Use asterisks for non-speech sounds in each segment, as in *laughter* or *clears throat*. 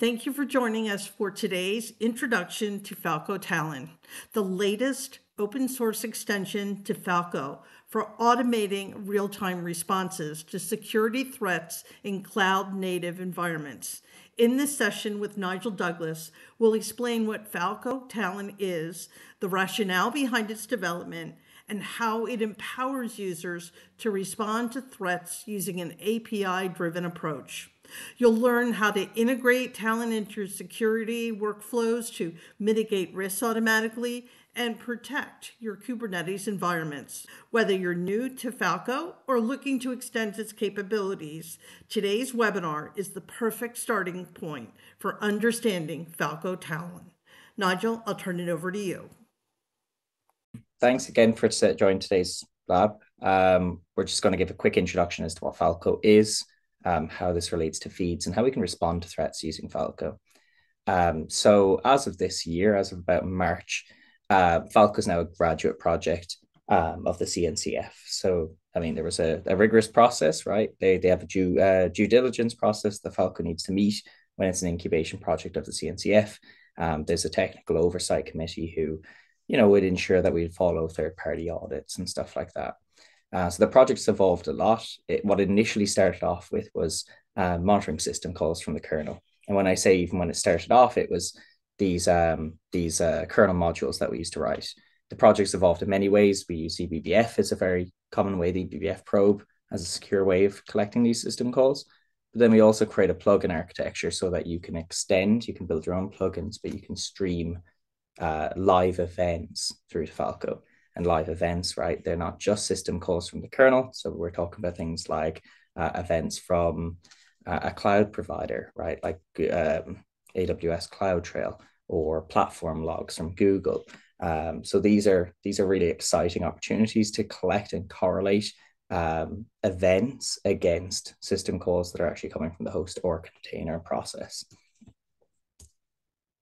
Thank you for joining us for today's introduction to Falco Talon, the latest open source extension to Falco for automating real-time responses to security threats in cloud-native environments. In this session with Nigel Douglas, we'll explain what Falco Talon is, the rationale behind its development, and how it empowers users to respond to threats using an API-driven approach. You'll learn how to integrate Talon into your security workflows to mitigate risks automatically and protect your Kubernetes environments. Whether you're new to Falco or looking to extend its capabilities, today's webinar is the perfect starting point for understanding Falco Talon. Nigel, I'll turn it over to you. Thanks again for joining today's lab. Um, we're just going to give a quick introduction as to what Falco is, um, how this relates to feeds, and how we can respond to threats using Falco. Um, so as of this year, as of about March, uh, Falco is now a graduate project um, of the CNCF. So, I mean, there was a, a rigorous process, right? They, they have a due, uh, due diligence process that Falco needs to meet when it's an incubation project of the CNCF. Um, there's a technical oversight committee who, you know, would ensure that we follow third party audits and stuff like that. Uh, so the project's evolved a lot. It, what it initially started off with was uh, monitoring system calls from the kernel. And when I say even when it started off, it was these um, these uh, kernel modules that we used to write. The project's evolved in many ways. We use eBPF as a very common way, the eBPF probe as a secure way of collecting these system calls. But then we also create a plugin architecture so that you can extend, you can build your own plugins, but you can stream uh, live events through to Falco and live events, right? They're not just system calls from the kernel. So we're talking about things like uh, events from uh, a cloud provider, right? Like um, AWS CloudTrail or platform logs from Google. Um, so these are these are really exciting opportunities to collect and correlate um, events against system calls that are actually coming from the host or container process.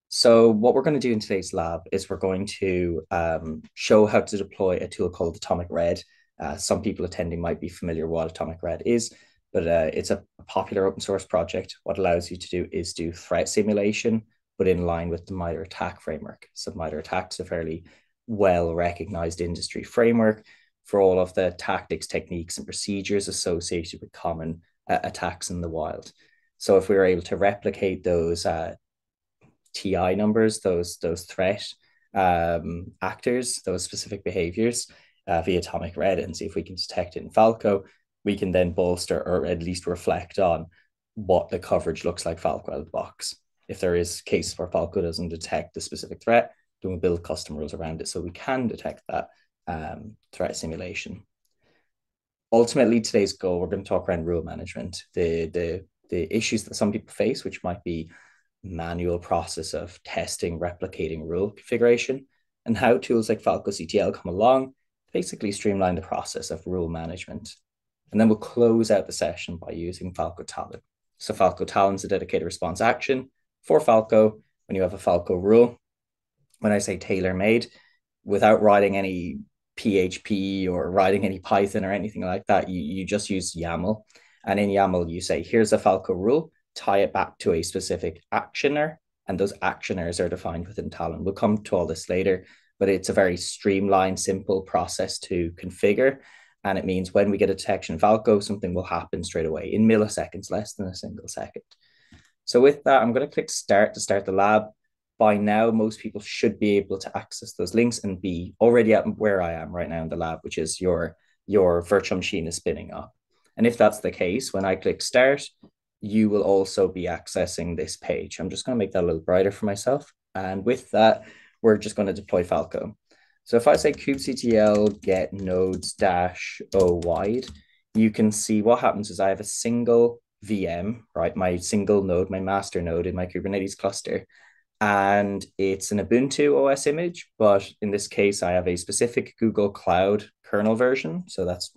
So what we're going to do in today's lab is we're going to um, show how to deploy a tool called Atomic Red. Uh, some people attending might be familiar what Atomic Red is, but uh, it's a popular open source project. What allows you to do is do threat simulation, but in line with the MITRE ATT&CK framework. So MITRE ATT&CK is a fairly well recognized industry framework for all of the tactics, techniques, and procedures associated with common uh, attacks in the wild. So if we were able to replicate those uh, TI numbers, those those threat um, actors, those specific behaviors uh, via Atomic Red, and see if we can detect it in Falco. We can then bolster or at least reflect on what the coverage looks like Falco out of the box. If there is cases where Falco doesn't detect the specific threat, then we build custom rules around it so we can detect that um, threat simulation. Ultimately, today's goal, we're going to talk around rule management, the the the issues that some people face, which might be manual process of testing, replicating rule configuration, and how tools like Falco CTL come along basically streamline the process of rule management. And then we'll close out the session by using Falco Talon. So Falco Talon is a dedicated response action for Falco when you have a Falco rule. When I say tailor-made, without writing any PHP or writing any Python or anything like that, you, you just use YAML. And in YAML, you say, here's a Falco rule tie it back to a specific actioner, and those actioners are defined within Talon. We'll come to all this later, but it's a very streamlined, simple process to configure. And it means when we get a detection Falco, something will happen straight away in milliseconds, less than a single second. So with that, I'm going to click start to start the lab. By now, most people should be able to access those links and be already at where I am right now in the lab, which is your, your virtual machine is spinning up. And if that's the case, when I click start, you will also be accessing this page. I'm just going to make that a little brighter for myself. And with that, we're just going to deploy Falco. So if I say kubectl get nodes dash o wide, you can see what happens is I have a single VM, right? My single node, my master node in my Kubernetes cluster. And it's an Ubuntu OS image, but in this case, I have a specific Google Cloud kernel version. So that's,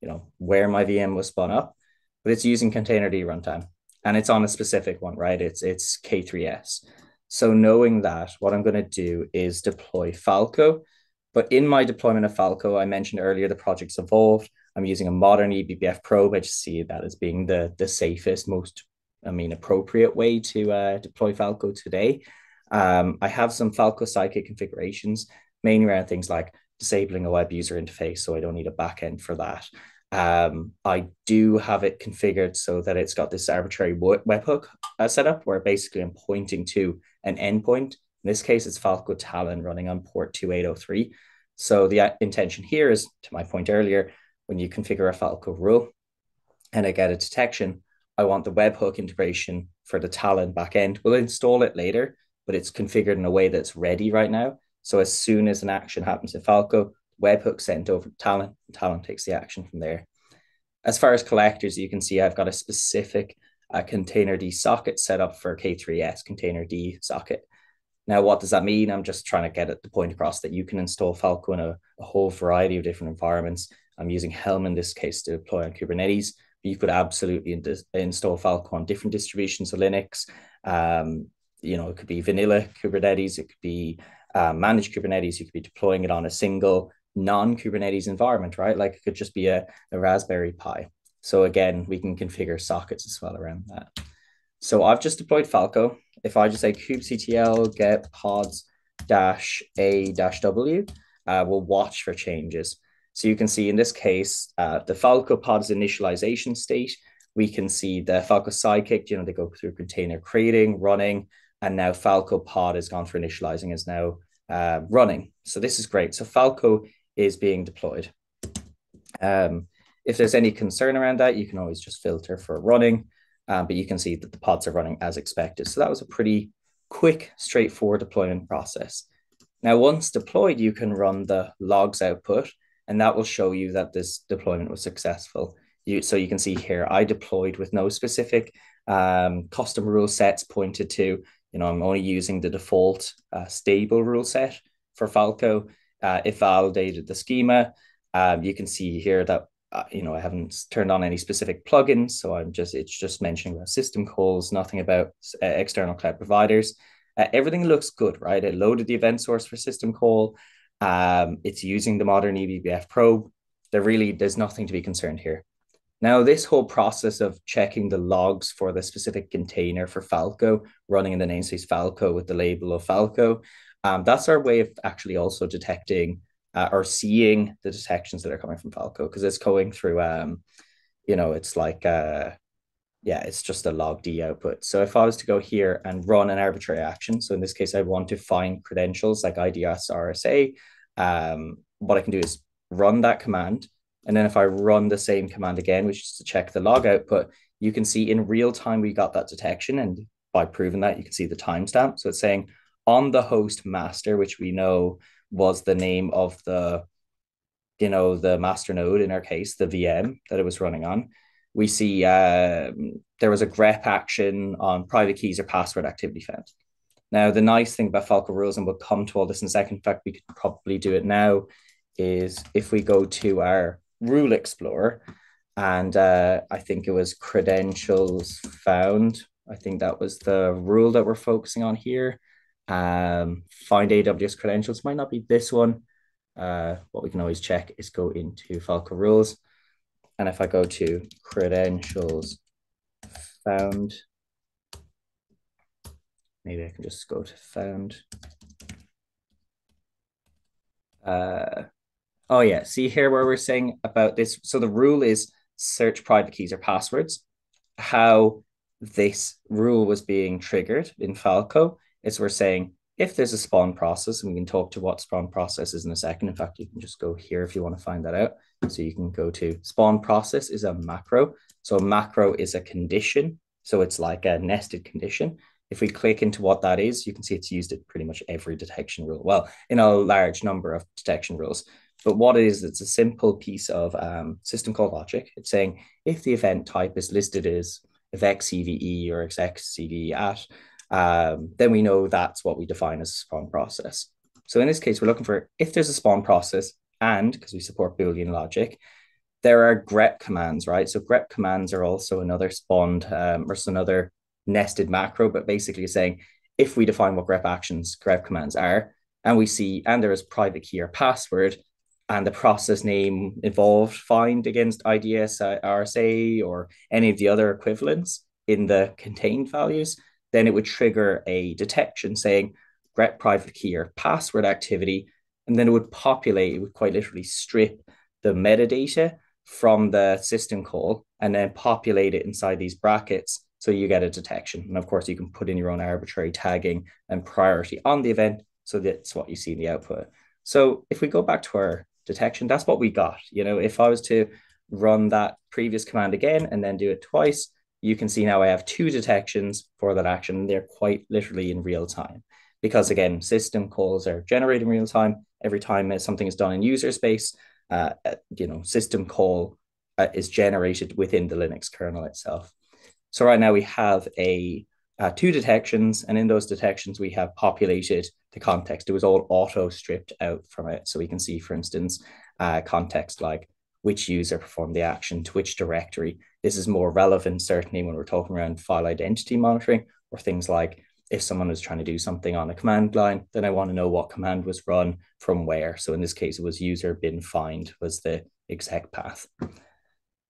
you know, where my VM was spun up but it's using containerd runtime and it's on a specific one, right? It's it's K3S. So knowing that, what I'm going to do is deploy Falco. But in my deployment of Falco, I mentioned earlier the project's evolved. I'm using a modern eBPF probe. I just see that as being the, the safest, most I mean, appropriate way to uh, deploy Falco today. Um, I have some Falco Sidekick configurations, mainly around things like disabling a web user interface, so I don't need a backend for that. Um, I do have it configured so that it's got this arbitrary webhook uh, setup where basically I'm pointing to an endpoint. In this case, it's Falco Talon running on port 2803. So the uh, intention here is, to my point earlier, when you configure a Falco rule and I get a detection, I want the webhook integration for the Talon backend. We'll install it later, but it's configured in a way that's ready right now. So as soon as an action happens in Falco, webhook sent over to Talon, Talon takes the action from there. As far as collectors, you can see I've got a specific uh, D socket set up for K3S containerd socket. Now, what does that mean? I'm just trying to get at the point across that you can install Falco in a, a whole variety of different environments. I'm using Helm in this case to deploy on Kubernetes. You could absolutely in install Falco on different distributions of Linux. Um, you know, it could be vanilla Kubernetes, it could be uh, managed Kubernetes, you could be deploying it on a single non-Kubernetes environment, right? Like it could just be a, a Raspberry Pi. So again, we can configure sockets as well around that. So I've just deployed Falco. If I just say kubectl get pods dash a dash w, uh, we'll watch for changes. So you can see in this case, uh, the Falco pod's initialization state, we can see the Falco sidekick, you know, they go through container creating, running, and now Falco pod is gone for initializing, is now uh, running. So this is great. So Falco is being deployed. Um, if there's any concern around that, you can always just filter for running, um, but you can see that the pods are running as expected. So that was a pretty quick, straightforward deployment process. Now, once deployed, you can run the logs output, and that will show you that this deployment was successful. You, so you can see here, I deployed with no specific um, custom rule sets pointed to. You know, I'm only using the default uh, stable rule set for Falco. Uh, it validated the schema. Um, you can see here that uh, you know I haven't turned on any specific plugins, so I'm just it's just mentioning about system calls, nothing about uh, external cloud providers. Uh, everything looks good, right? It loaded the event source for system call. Um, it's using the modern eBPF probe. There really there's nothing to be concerned here. Now, this whole process of checking the logs for the specific container for Falco, running in the namespace Falco with the label of Falco, um, that's our way of actually also detecting uh, or seeing the detections that are coming from Falco because it's going through, um, you know, it's like, uh, yeah, it's just a log D output. So if I was to go here and run an arbitrary action, so in this case, I want to find credentials like IDS RSA, um, what I can do is run that command. And then if I run the same command again, which is to check the log output, you can see in real time we got that detection. And by proving that, you can see the timestamp. So it's saying on the host master, which we know was the name of the, you know, the master node in our case, the VM that it was running on. We see um, there was a grep action on private keys or password activity found. Now, the nice thing about Falco rules, and we'll come to all this in a second, in fact, we could probably do it now, is if we go to our rule explorer, and uh, I think it was credentials found. I think that was the rule that we're focusing on here. Um, find AWS credentials might not be this one. Uh, what we can always check is go into Falco rules. And if I go to credentials found, maybe I can just go to found. Uh, oh yeah, see here where we're saying about this. So the rule is search private keys or passwords. How this rule was being triggered in Falco is we're saying if there's a spawn process, and we can talk to what spawn process is in a second. In fact, you can just go here if you want to find that out. So you can go to spawn process is a macro. So a macro is a condition. So it's like a nested condition. If we click into what that is, you can see it's used in pretty much every detection rule. Well, in a large number of detection rules. But what it is, it's a simple piece of um, system call logic. It's saying if the event type is listed as if execve or execveat, um, then we know that's what we define as a spawn process. So in this case, we're looking for if there's a spawn process and because we support Boolean logic, there are grep commands, right? So grep commands are also another spawned um, or another nested macro, but basically saying if we define what grep actions grep commands are, and we see and there is private key or password, and the process name involved find against IDS uh, RSA or any of the other equivalents, in the contained values, then it would trigger a detection saying get private key or password activity, and then it would populate, it would quite literally strip the metadata from the system call and then populate it inside these brackets so you get a detection. And of course, you can put in your own arbitrary tagging and priority on the event. So that's what you see in the output. So if we go back to our detection, that's what we got. You know, if I was to run that previous command again and then do it twice, you can see now I have two detections for that action. They're quite literally in real time because again, system calls are generated in real time. Every time something is done in user space, uh, uh, you know, system call uh, is generated within the Linux kernel itself. So right now we have a uh, two detections, and in those detections we have populated the context. It was all auto stripped out from it, so we can see, for instance, uh, context like which user performed the action to which directory. This is more relevant certainly when we're talking around file identity monitoring or things like if someone was trying to do something on a command line, then I want to know what command was run from where. So in this case, it was user bin find was the exec path.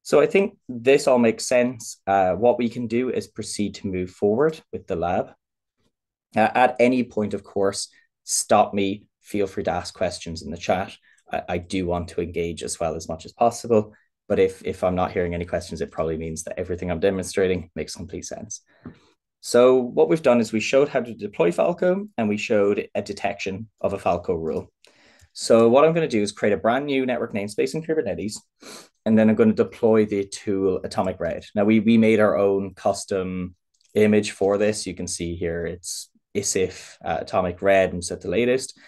So I think this all makes sense. Uh, what we can do is proceed to move forward with the lab. Uh, at any point, of course, stop me. Feel free to ask questions in the chat. I, I do want to engage as well as much as possible. But if, if I'm not hearing any questions, it probably means that everything I'm demonstrating makes complete sense. So what we've done is we showed how to deploy Falco and we showed a detection of a Falco rule. So what I'm going to do is create a brand new network namespace in Kubernetes, and then I'm going to deploy the tool Atomic Red. Now we we made our own custom image for this. You can see here it's ISIF uh, Atomic Red and set the latest.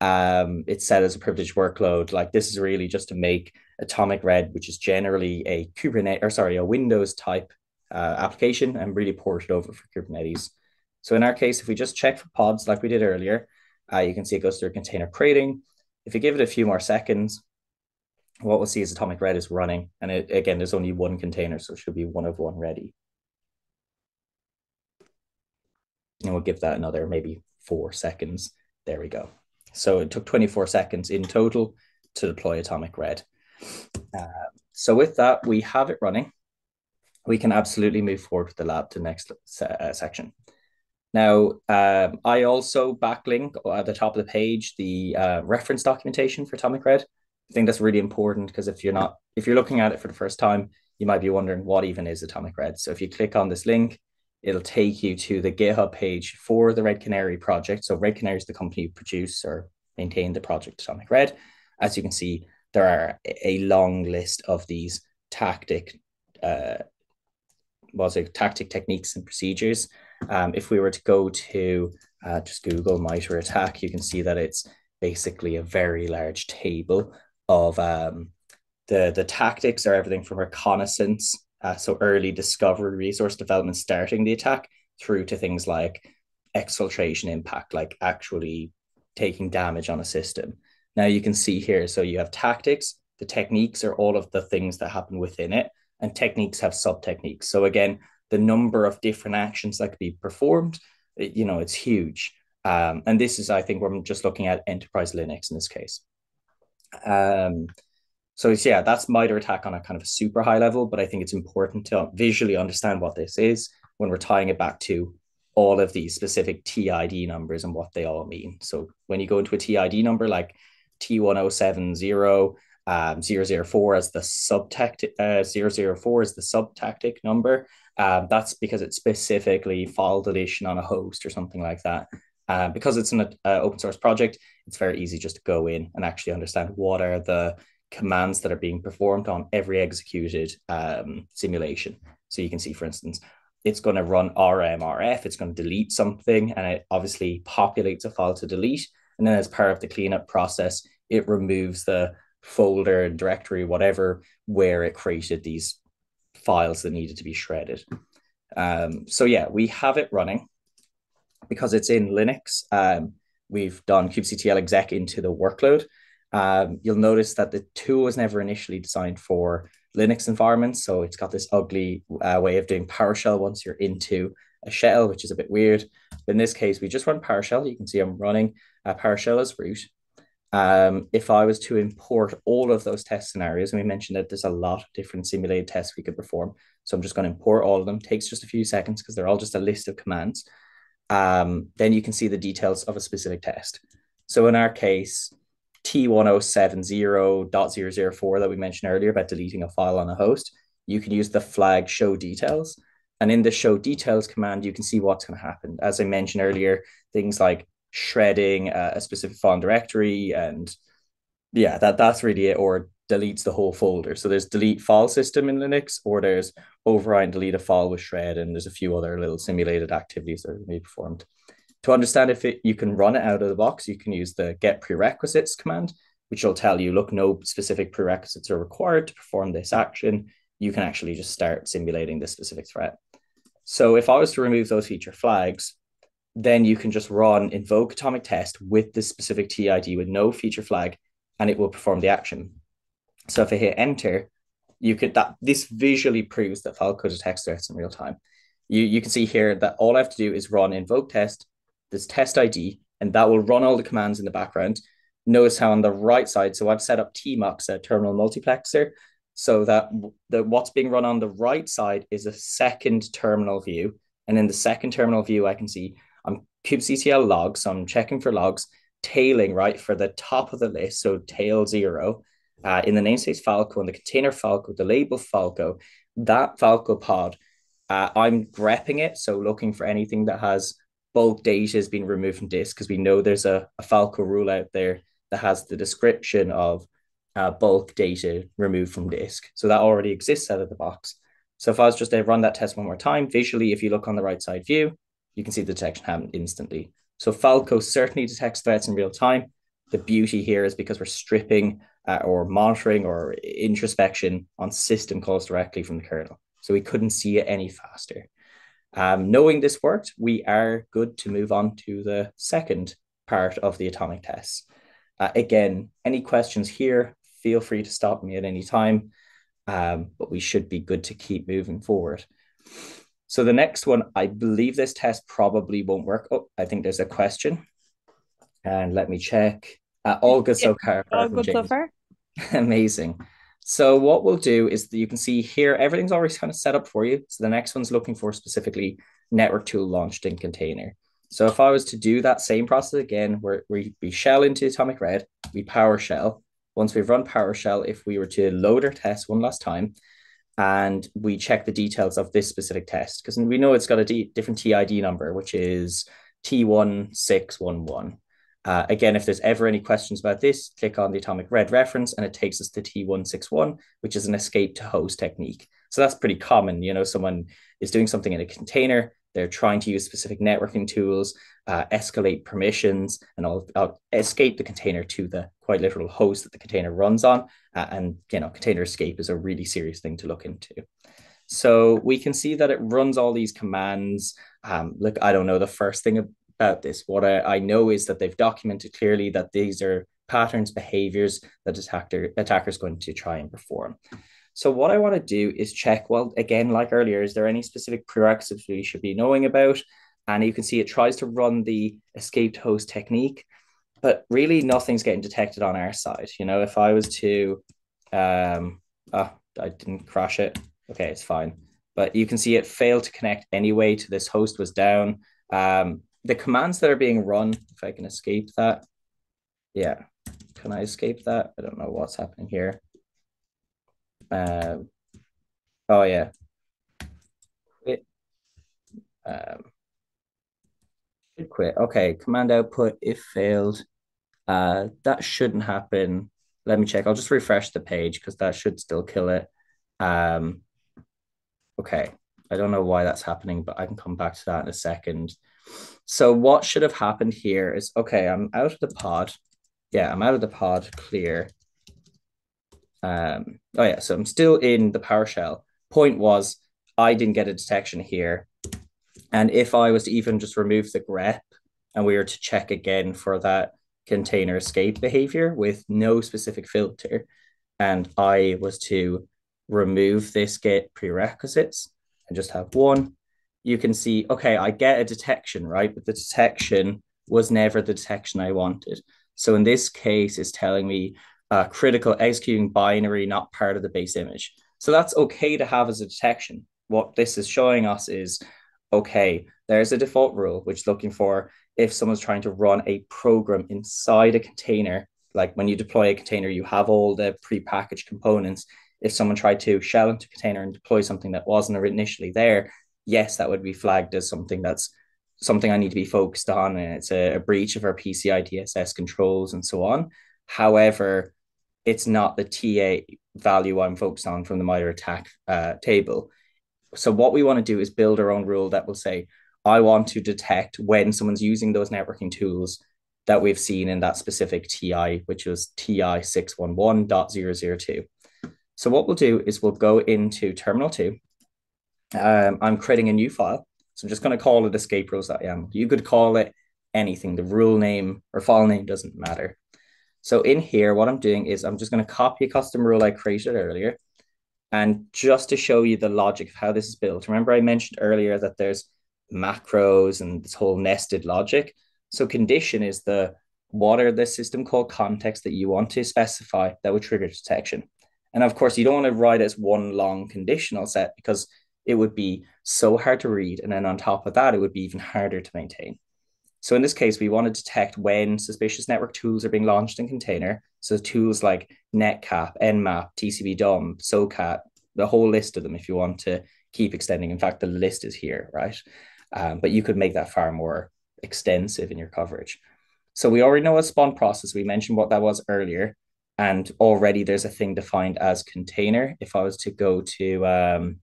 Um, it's set as a privileged workload. Like this is really just to make Atomic Red, which is generally a Kubernetes or sorry, a Windows type uh, application and really port it over for Kubernetes. So in our case, if we just check for pods like we did earlier, uh, you can see it goes through container creating. If you give it a few more seconds, what we'll see is Atomic Red is running. And it, again, there's only one container, so it should be one of one ready. And we'll give that another maybe four seconds. There we go. So it took 24 seconds in total to deploy Atomic Red. Uh, so with that, we have it running we can absolutely move forward with the lab to the next uh, section. Now, um, I also backlink at the top of the page the uh, reference documentation for Atomic Red. I think that's really important because if you're not if you're looking at it for the first time, you might be wondering what even is Atomic Red. So if you click on this link, it'll take you to the GitHub page for the Red Canary project. So Red Canary is the company who produce or maintain the project Atomic Red. As you can see, there are a long list of these tactic uh, was it tactic techniques and procedures. Um, if we were to go to uh, just Google MITRE ATT&CK, you can see that it's basically a very large table of um, the, the tactics are everything from reconnaissance, uh, so early discovery, resource development, starting the attack, through to things like exfiltration impact, like actually taking damage on a system. Now you can see here, so you have tactics, the techniques are all of the things that happen within it and techniques have sub techniques. So again, the number of different actions that could be performed, you know, it's huge. Um, and this is, I think, we're just looking at enterprise Linux in this case. Um, so yeah, that's MITRE ATT&CK on a kind of a super high level, but I think it's important to visually understand what this is when we're tying it back to all of these specific TID numbers and what they all mean. So when you go into a TID number like T1070, um, 004 as the subtactic uh, 004 is the subtactic number. Um, that's because it's specifically file deletion on a host or something like that. Uh, because it's an uh, open source project, it's very easy just to go in and actually understand what are the commands that are being performed on every executed um, simulation. So you can see, for instance, it's going to run rmrf, it's going to delete something, and it obviously populates a file to delete. And then as part of the cleanup process, it removes the folder, and directory, whatever, where it created these files that needed to be shredded. Um, so yeah, we have it running because it's in Linux. Um, we've done kubectl exec into the workload. Um, you'll notice that the tool was never initially designed for Linux environments. So it's got this ugly uh, way of doing PowerShell once you're into a shell, which is a bit weird. But in this case, we just run PowerShell. You can see I'm running uh, PowerShell as root. Um, if I was to import all of those test scenarios, and we mentioned that there's a lot of different simulated tests we could perform. So I'm just going to import all of them. Takes just a few seconds because they're all just a list of commands. Um, then you can see the details of a specific test. So in our case, T1070.004 that we mentioned earlier about deleting a file on a host, you can use the flag show details. And in the show details command, you can see what's going to happen. As I mentioned earlier, things like shredding a specific file directory and yeah, that that's really it, or deletes the whole folder. So there's delete file system in Linux, or there's override and delete a file with shred, and there's a few other little simulated activities that are be performed. To understand if it, you can run it out of the box, you can use the get prerequisites command, which will tell you, look, no specific prerequisites are required to perform this action. You can actually just start simulating this specific threat. So if I was to remove those feature flags, then you can just run invoke atomic test with the specific TID with no feature flag, and it will perform the action. So if I hit enter, you could that this visually proves that Falco detects threats in real time. You you can see here that all I have to do is run invoke test, this test ID, and that will run all the commands in the background. Notice how on the right side, so I've set up TMUX, a terminal multiplexer, so that the what's being run on the right side is a second terminal view. And in the second terminal view, I can see I'm kubectl logs, so I'm checking for logs, tailing right for the top of the list, so tail zero. Uh, in the namespace Falco and the container Falco, the label Falco, that Falco pod, uh, I'm grepping it, so looking for anything that has bulk data has been removed from disk because we know there's a, a Falco rule out there that has the description of uh, bulk data removed from disk. So that already exists out of the box. So if I was just to run that test one more time, visually, if you look on the right side view, you can see the detection happen instantly. So Falco certainly detects threats in real time. The beauty here is because we're stripping uh, or monitoring or introspection on system calls directly from the kernel. So we couldn't see it any faster. Um, knowing this worked, we are good to move on to the second part of the atomic tests. Uh, again, any questions here, feel free to stop me at any time, um, but we should be good to keep moving forward. So the next one, I believe this test probably won't work. Oh, I think there's a question. And let me check. Uh, all good so far. All good so far. Amazing. So what we'll do is that you can see here, everything's already kind of set up for you. So the next one's looking for specifically network tool launched in container. So if I was to do that same process again, where we, we shell into Atomic Red, we PowerShell. Once we've run PowerShell, if we were to load our test one last time, and we check the details of this specific test because we know it's got a d- different TID number, which is T1611. Uh, again, if there's ever any questions about this, click on the atomic red reference and it takes us to T161, which is an escape to host technique. So that's pretty common. You know, someone is doing something in a container, they're trying to use specific networking tools, uh, escalate permissions, and all, uh, escape the container to the quite literal host that the container runs on. Uh, and you know, container escape is a really serious thing to look into. So we can see that it runs all these commands. Um, look, I don't know the first thing about this. What I, I know is that they've documented clearly that these are patterns, behaviors that attacker attackers going to try and perform. So what I want to do is check, well, again, like earlier, is there any specific prerequisites we should be knowing about? And you can see it tries to run the escaped host technique, but really nothing's getting detected on our side. You know, if I was to, um, oh, I didn't crash it. Okay, it's fine. But you can see it failed to connect anyway to this host was down. Um, the commands that are being run, if I can escape that. Yeah, can I escape that? I don't know what's happening here. Uh, oh yeah. Quit. Um, quit. Okay, command output if failed. Uh, that shouldn't happen. Let me check. I'll just refresh the page because that should still kill it. Um, okay. I don't know why that's happening, but I can come back to that in a second. So what should have happened here is, okay, I'm out of the pod. Yeah, I'm out of the pod, clear. Um, oh yeah, so I'm still in the PowerShell. Point was, I didn't get a detection here. And if I was to even just remove the grep and we were to check again for that container escape behavior with no specific filter, and I was to remove this get prerequisites and just have one, you can see, okay, I get a detection, right? But the detection was never the detection I wanted. So in this case, it's telling me uh, critical executing binary, not part of the base image. So that's okay to have as a detection. What this is showing us is, okay, there's a default rule which is looking for if someone's trying to run a program inside a container, like when you deploy a container, you have all the pre-packaged components. If someone tried to shell into a container and deploy something that wasn't initially there, yes, that would be flagged as something that's something I need to be focused on, and it's a, a breach of our PCI DSS controls and so on. However, it's not the TA value I'm focused on from the MITRE ATT&CK uh, table. So what we want to do is build our own rule that will say, I want to detect when someone's using those networking tools that we've seen in that specific TI, which was TI 611.002. So what we'll do is we'll go into terminal two. Um, I'm creating a new file. So I'm just going to call it escape rules.yaml. You could call it anything. The rule name or file name doesn't matter. So in here, what I'm doing is I'm just going to copy a custom rule I created earlier. And just to show you the logic of how this is built, remember I mentioned earlier that there's macros and this whole nested logic. So condition is the what are the system call context that you want to specify that would trigger detection. And of course, you don't want to write as one long conditional set because it would be so hard to read. And then on top of that, it would be even harder to maintain. So in this case, we want to detect when suspicious network tools are being launched in container. So tools like Netcat, Nmap, tcpdump, SOCAT, the whole list of them if you want to keep extending. In fact, the list is here, right? Um, but you could make that far more extensive in your coverage. So we already know a spawn process. We mentioned what that was earlier. And already there's a thing defined as container. If I was to go to, um,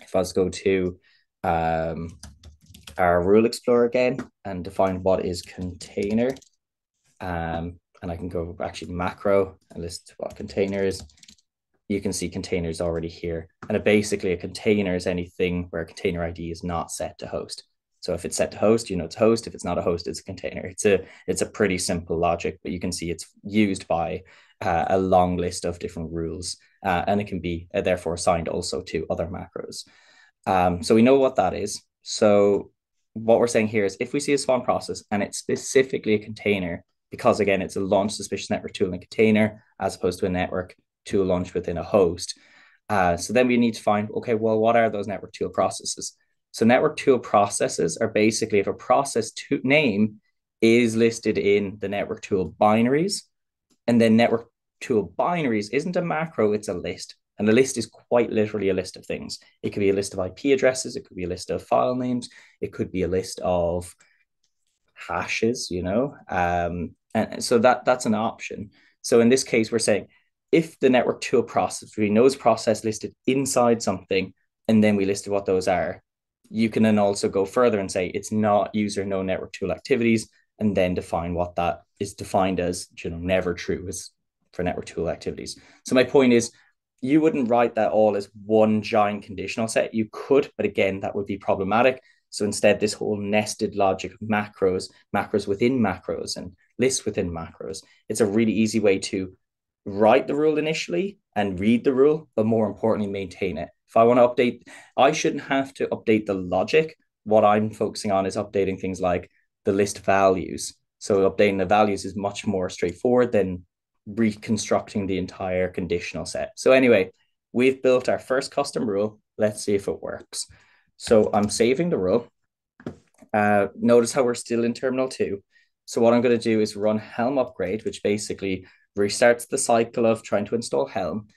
if I was to go to um, our rule explorer again and define what is container. Um, and I can go actually macro and list what container is. You can see containers already here. And basically a container is anything where a container ID is not set to host. So if it's set to host, you know it's host. If it's not a host, it's a container. It's a it's a pretty simple logic, but you can see it's used by uh, a long list of different rules, uh, and it can be uh, therefore assigned also to other macros. Um, so we know what that is. So what we're saying here is if we see a spawn process and it's specifically a container, because again, it's a launch suspicious network tool in a container as opposed to a network tool launch within a host. Uh, so then we need to find, okay, well, what are those network tool processes? So network tool processes are basically if a process to name is listed in the network tool binaries, and then network tool binaries isn't a macro, it's a list. And the list is quite literally a list of things. It could be a list of IP addresses, it could be a list of file names, it could be a list of hashes, you know. Um, and so that that's an option. So in this case, we're saying if the network tool process, we know knows process listed inside something, and then we listed what those are, you can then also go further and say it's not user no network tool activities, and then define what that is defined as, you know, never true is for network tool activities. So my point is you wouldn't write that all as one giant conditional set. You could, but again, that would be problematic. So instead, this whole nested logic of macros, macros within macros, and lists within macros, it's a really easy way to write the rule initially and read the rule, but more importantly, maintain it. If I want to update, I shouldn't have to update the logic. What I'm focusing on is updating things like the list values. So updating the values is much more straightforward than reconstructing the entire conditional set. So anyway, we've built our first custom rule. Let's see if it works. So I'm saving the rule. Uh, notice how we're still in terminal two. So what I'm going to do is run Helm upgrade, which basically restarts the cycle of trying to install Helm.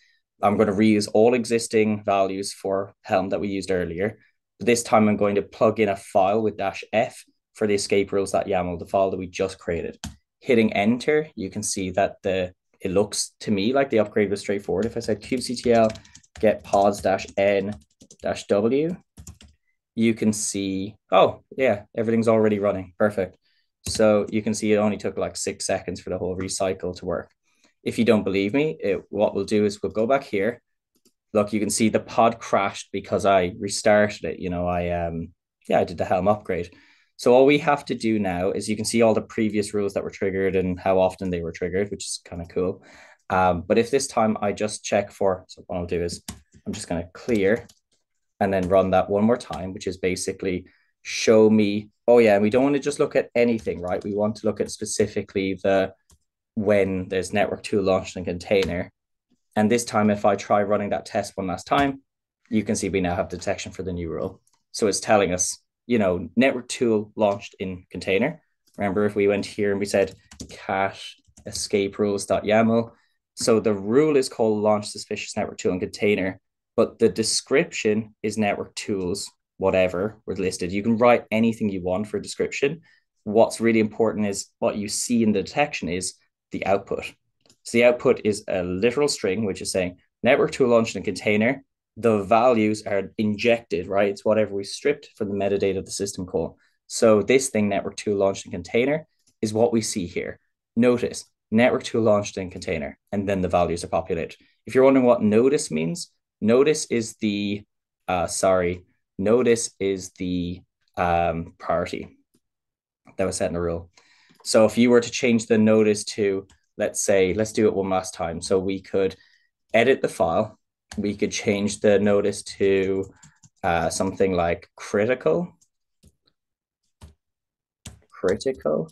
I'm going to reuse all existing values for Helm that we used earlier. But This time I'm going to plug in a file with dash F for the escape rules.yaml, the file that we just created hitting enter, you can see that the it looks to me like the upgrade was straightforward. If I said kubectl get pods dash n dash w, you can see, oh yeah, everything's already running. Perfect. So you can see it only took like six seconds for the whole recycle to work. If you don't believe me, it, what we'll do is we'll go back here. Look, you can see the pod crashed because I restarted it. You know, I um yeah, I did the Helm upgrade. So all we have to do now is you can see all the previous rules that were triggered and how often they were triggered, which is kind of cool. Um, but if this time I just check for, so what I'll do is I'm just going to clear and then run that one more time, which is basically show me, oh yeah, we don't want to just look at anything, right? We want to look at specifically the when there's network tool launched in container. And this time, if I try running that test one last time, you can see we now have detection for the new rule. So it's telling us, you know, network tool launched in container. Remember, if we went here and we said cat escape rules.yaml. So the rule is called launch suspicious network tool in container, but the description is network tools, whatever were listed. You can write anything you want for a description. What's really important is what you see in the detection is the output. So the output is a literal string, which is saying network tool launched in container the values are injected, right? It's whatever we stripped from the metadata of the system call. So this thing, network tool launched in container, is what we see here. Notice network tool launched in container, and then the values are populated. If you're wondering what notice means, notice is the, uh, sorry, notice is the um, priority that was set in the rule. So if you were to change the notice to, let's say, let's do it one last time. So we could edit the file we could change the notice to uh, something like critical. Critical.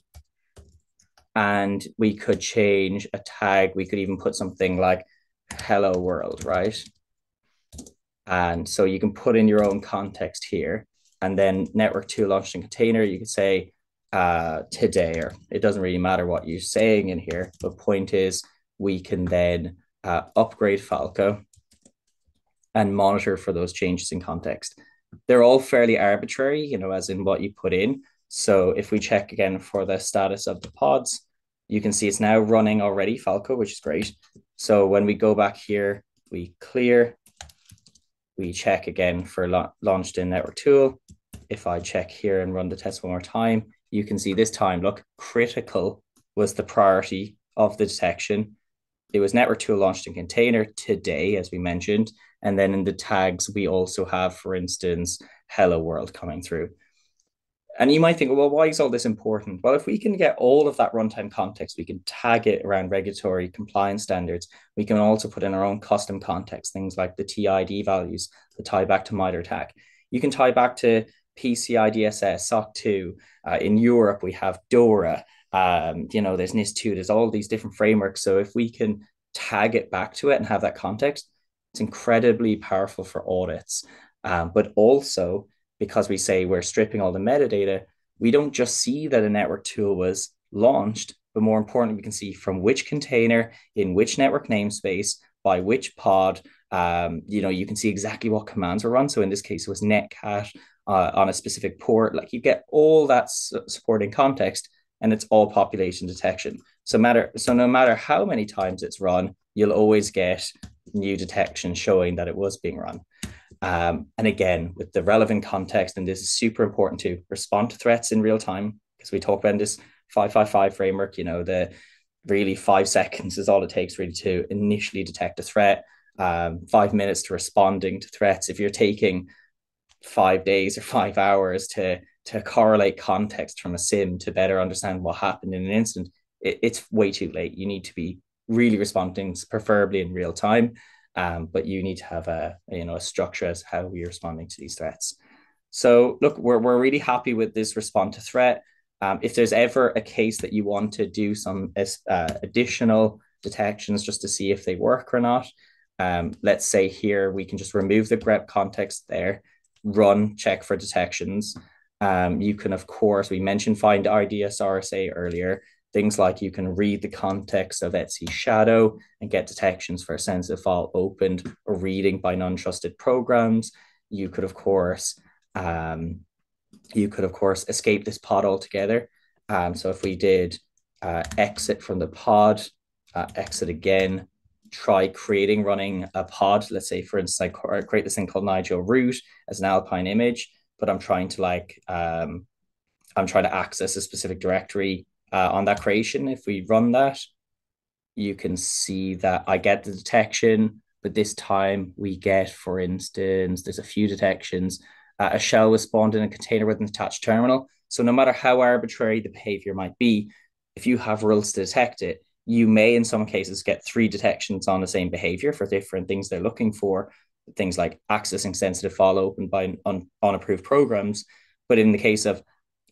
And we could change a tag. We could even put something like hello world, right? And so you can put in your own context here. And then network tool launched in container, you could say uh, today, or it doesn't really matter what you're saying in here. The point is we can then uh, upgrade Falco and monitor for those changes in context. They're all fairly arbitrary, you know, as in what you put in. So if we check again for the status of the pods, you can see it's now running already Falco, which is great. So when we go back here, we clear, we check again for la launched in network tool. If I check here and run the test one more time, you can see this time, look, critical was the priority of the detection. It was network tool launched in container today, as we mentioned. And then in the tags, we also have, for instance, hello world coming through. And you might think, well, why is all this important? Well, if we can get all of that runtime context, we can tag it around regulatory compliance standards. We can also put in our own custom context, things like the TID values that tie back to MITRE ATT&CK. You can tie back to PCI DSS, SOC 2. Uh, in Europe, we have DORA. Um, you know, there's NIS 2, there's all these different frameworks. So if we can tag it back to it and have that context, it's incredibly powerful for audits. Um, but also because we say we're stripping all the metadata, we don't just see that a network tool was launched, but more importantly, we can see from which container, in which network namespace, by which pod. Um, you know, you can see exactly what commands were run. So in this case, it was netcat uh, on a specific port. Like you get all that supporting context, and it's all population detection. So matter so no matter how many times it's run, you'll always get new detection showing that it was being run. Um, and again, with the relevant context, and this is super important to respond to threats in real time, because we talk about this 555 framework, you know, the really five seconds is all it takes really to initially detect a threat, um, five minutes to responding to threats. If you're taking five days or five hours to to correlate context from a SIEM to better understand what happened in an incident, it, it's way too late. You need to be really responding, preferably in real time. Um, but you need to have a, you know a structure as how we're responding to these threats. So look, we're we're really happy with this respond to threat. Um, if there's ever a case that you want to do some uh, additional detections just to see if they work or not, um, let's say here we can just remove the grep context there, run check for detections. Um, you can, of course, we mentioned find IDS RSA earlier. Things like you can read the context of etc Shadow and get detections for a sensitive file opened or reading by non-trusted programs. You could, of course, um, you could, of course, escape this pod altogether. Um, so if we did uh, exit from the pod, uh, exit again, try creating, running a pod. Let's say, for instance, I create this thing called Nigel root as an Alpine image, but I'm trying to like, um, I'm trying to access a specific directory uh, on that creation, if we run that, you can see that I get the detection, but this time we get, for instance, there's a few detections. Uh, a shell was spawned in a container with an attached terminal. So no matter how arbitrary the behavior might be, if you have rules to detect it, you may in some cases get three detections on the same behavior for different things they're looking for, things like accessing sensitive file open by un- unapproved programs. But in the case of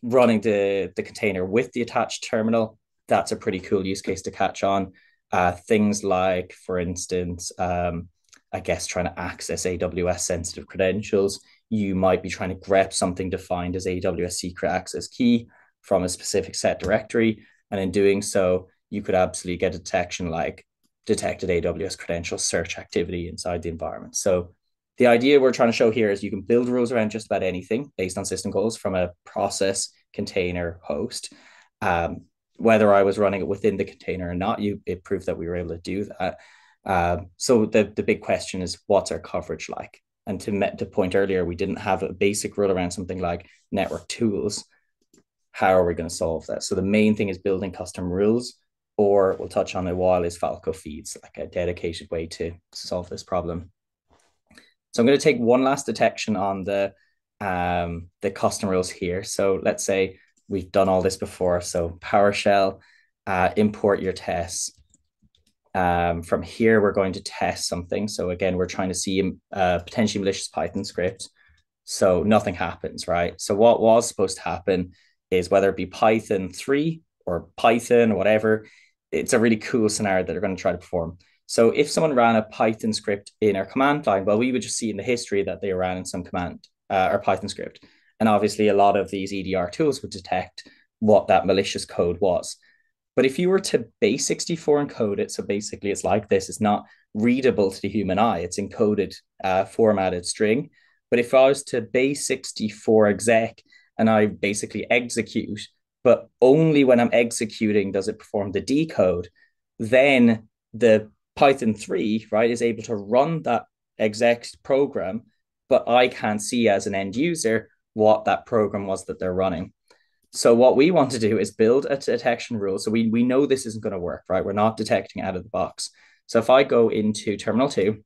running the, the container with the attached terminal, that's a pretty cool use case to catch on. Uh, things like, for instance, um, I guess trying to access AWS sensitive credentials, you might be trying to grep something defined as AWS secret access key from a specific set directory. And in doing so, you could absolutely get detection like detected AWS credential search activity inside the environment. So the idea we're trying to show here is you can build rules around just about anything based on system calls from a process, container, host. Um, whether I was running it within the container or not, you it proved that we were able to do that. Um, so the the big question is, what's our coverage like? And to to point earlier, we didn't have a basic rule around something like network tools. How are we going to solve that? So the main thing is building custom rules, or we'll touch on a while is Falco feeds, like a dedicated way to solve this problem. So I'm going to take one last detection on the um, the custom rules here. So let's say we've done all this before. So PowerShell, uh, import your tests. Um, from here, we're going to test something. So again, we're trying to see a uh, potentially malicious Python script. So nothing happens, right? So what was supposed to happen is whether it be Python 3 or Python or whatever, it's a really cool scenario that they're going to try to perform. So if someone ran a Python script in our command line, well, we would just see in the history that they ran in some command uh, or Python script. And obviously, a lot of these EDR tools would detect what that malicious code was. But if you were to base64 encode it, so basically it's like this, it's not readable to the human eye, it's encoded uh, formatted string. But if I was to base64 exec and I basically execute, but only when I'm executing does it perform the decode, then the Python 3, right, is able to run that exec program, but I can't see as an end user what that program was that they're running. So what we want to do is build a detection rule. So we, we know this isn't going to work, right? We're not detecting out of the box. So if I go into terminal two,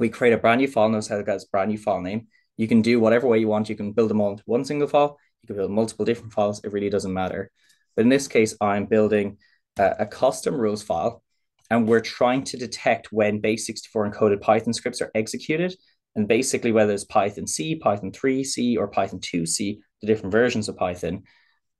we create a brand new file, notice how it has brand new file name. You can do whatever way you want. You can build them all into one single file. You can build multiple different files. It really doesn't matter. But in this case, I'm building a, a custom rules file and we're trying to detect when base64 encoded Python scripts are executed, and basically whether it's Python C, Python 3C, or Python 2C, the different versions of Python,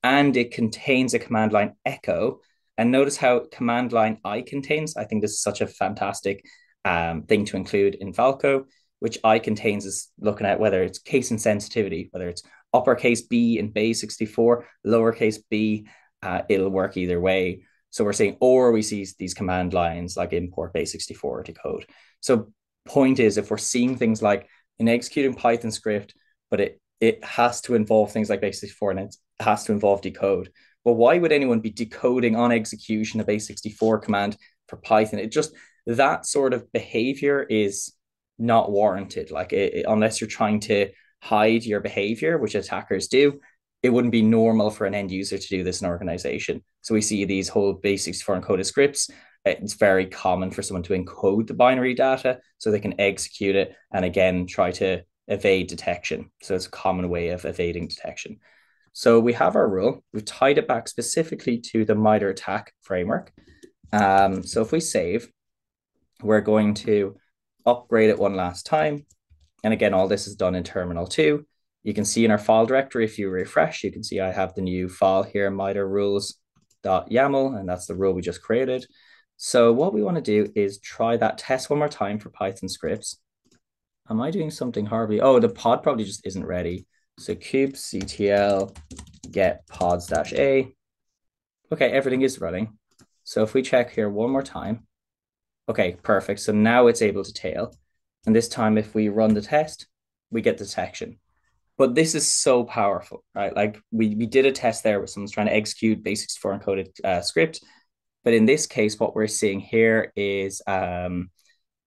and it contains a command line echo. And notice how command line icontains. I think this is such a fantastic um, thing to include in Falco, which icontains is looking at whether it's case insensitivity, whether it's uppercase B in base64, lowercase b, uh, it'll work either way. So we're saying, or we see these command lines like import base64 to code. So point is, if we're seeing things like in executing Python script, but it it has to involve things like base64 and it has to involve decode. Well, why would anyone be decoding on execution a base64 command for Python? It just that sort of behavior is not warranted. Like it, it, unless you're trying to hide your behavior, which attackers do, it wouldn't be normal for an end user to do this in organization. So we see these whole base64 encoded scripts. It's very common for someone to encode the binary data so they can execute it and again try to evade detection. So it's a common way of evading detection. So we have our rule. We've tied it back specifically to the MITRE ATT&CK framework. Um, so if we save, we're going to upgrade it one last time. And again, all this is done in terminal two. You can see in our file directory, if you refresh, you can see I have the new file here, MITRE rules.yaml, and that's the rule we just created. So what we want to do is try that test one more time for Python scripts. Am I doing something horribly? Oh, the pod probably just isn't ready. So kubectl get pods dash a. Okay, everything is running. So if we check here one more time, okay, perfect. So now it's able to tail. And this time, if we run the test, we get detection. But this is so powerful, right? Like we, we did a test there where someone's trying to execute base64 encoded uh, script. But in this case, what we're seeing here is um,